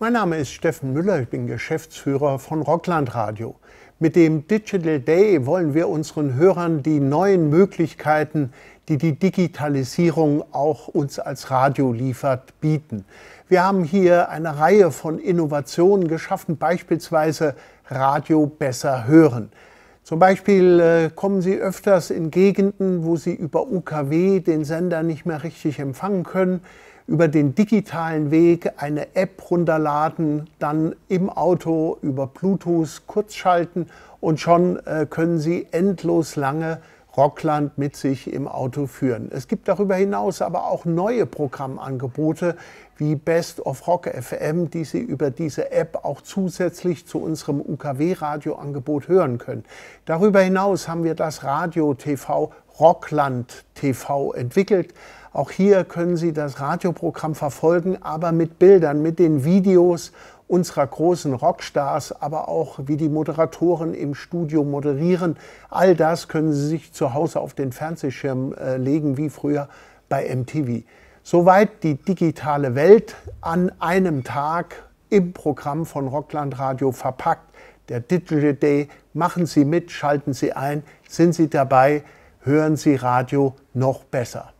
Mein Name ist Steffen Müller, ich bin Geschäftsführer von Rockland Radio. Mit dem Digital Day wollen wir unseren Hörern die neuen Möglichkeiten, die die Digitalisierung auch uns als Radio liefert, bieten. Wir haben hier eine Reihe von Innovationen geschaffen, beispielsweise Radio besser hören. Zum Beispiel äh, kommen Sie öfters in Gegenden, wo Sie über UKW den Sender nicht mehr richtig empfangen können, über den digitalen Weg eine App runterladen, dann im Auto über Bluetooth kurzschalten und schon äh, können Sie endlos lange Rockland mit sich im Auto führen. Es gibt darüber hinaus aber auch neue Programmangebote wie Best of Rock FM, die Sie über diese App auch zusätzlich zu unserem UKW-Radioangebot hören können. Darüber hinaus haben wir das Radio TV Rockland TV entwickelt. Auch hier können Sie das Radioprogramm verfolgen, aber mit Bildern, mit den Videos unserer großen Rockstars, aber auch wie die Moderatoren im Studio moderieren. All das können Sie sich zu Hause auf den Fernsehschirm äh, legen, wie früher bei MTV. Soweit die digitale Welt an einem Tag im Programm von Rockland Radio verpackt. Der Digital Day. Machen Sie mit, schalten Sie ein, sind Sie dabei, hören Sie Radio noch besser.